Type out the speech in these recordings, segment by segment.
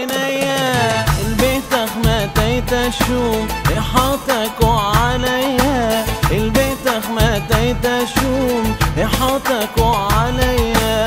عينيا. البيتك ما تيتشوف إحاطك وعليا. البيتك ما إحاطك وعليا.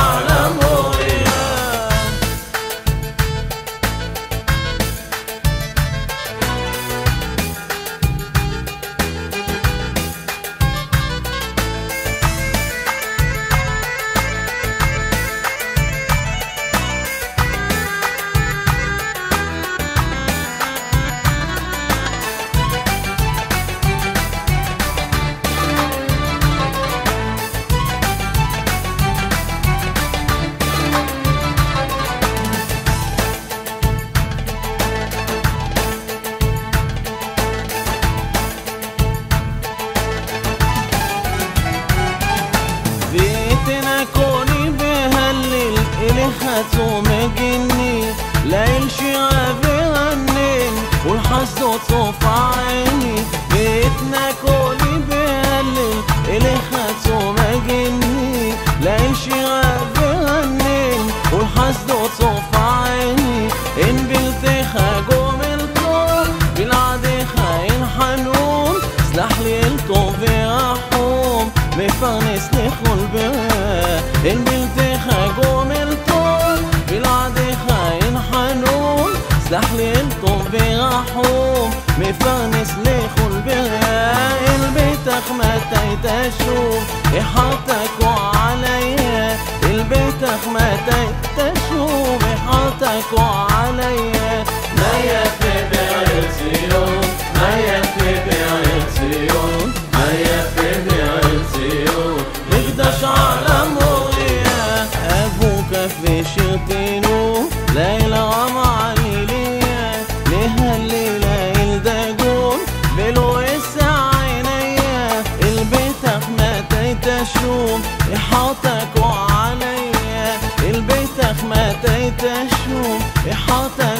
إليها تومجني ليل شغاب غنين والحظ طوف عيني بيتنا كوني بهلل إليها تومجني سلاح لي الطوف يحوم مفرنس لخل بها البيتك ما تشوف يحطك وعليا البيتك ما تشوف يحطك وعليا تشوم يحطك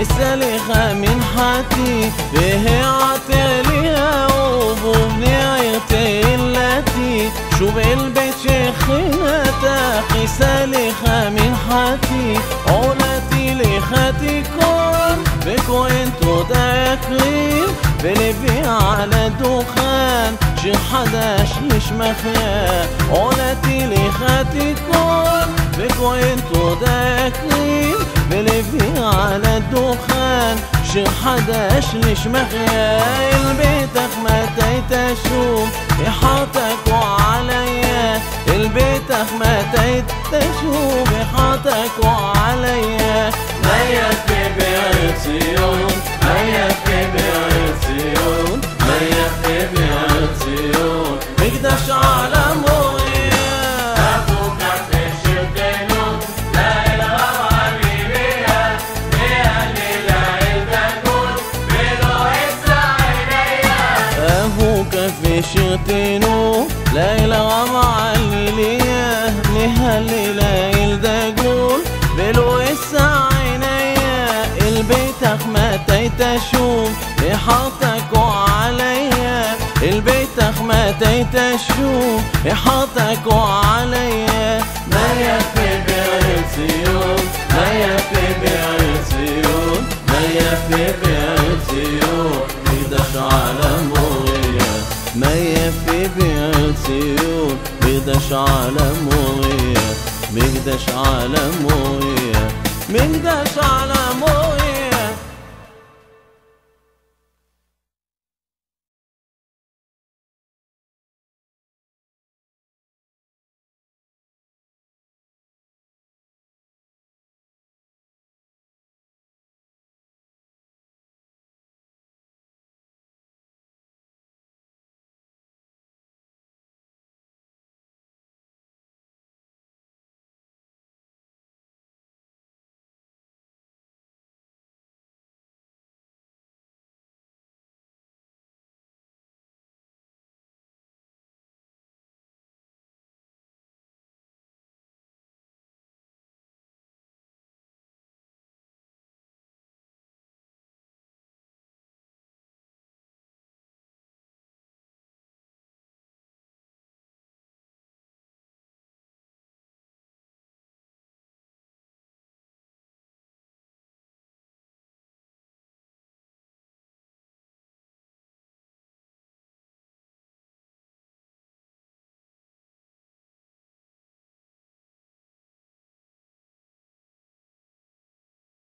السليخة من حتي به عطيليها ومنعيتي التي شو البيت شيخينتا سليخة من حتي عولتي لخاتي كون بكو انتو داخلين بلبي على الدخان شي حداش ليش مخيا قولتي لي خاتي كون بكو انتو داخلين بلبي على الدخان. شي حداش ليش مخيا البيتك ما تشوم يحطك وعليا. البيتك ما تشوم يحطك وعليا. ما يكفي بعرسيون ما يكفي بعرسيون ما يكفي بعرسيون مقدش على في شغتنو ليلى ومعليلية نهلي ليل دقول بلو عينيا البيت ما تيتشوم يحطك وعليا البيت ما تيتشوم يحطك وعليا ما يكفي بعرسيون ما يكفي بعرسيون ما يكفي بعرسيون يدش بعرسيون بيدش على موية مقدش على موية مقدش على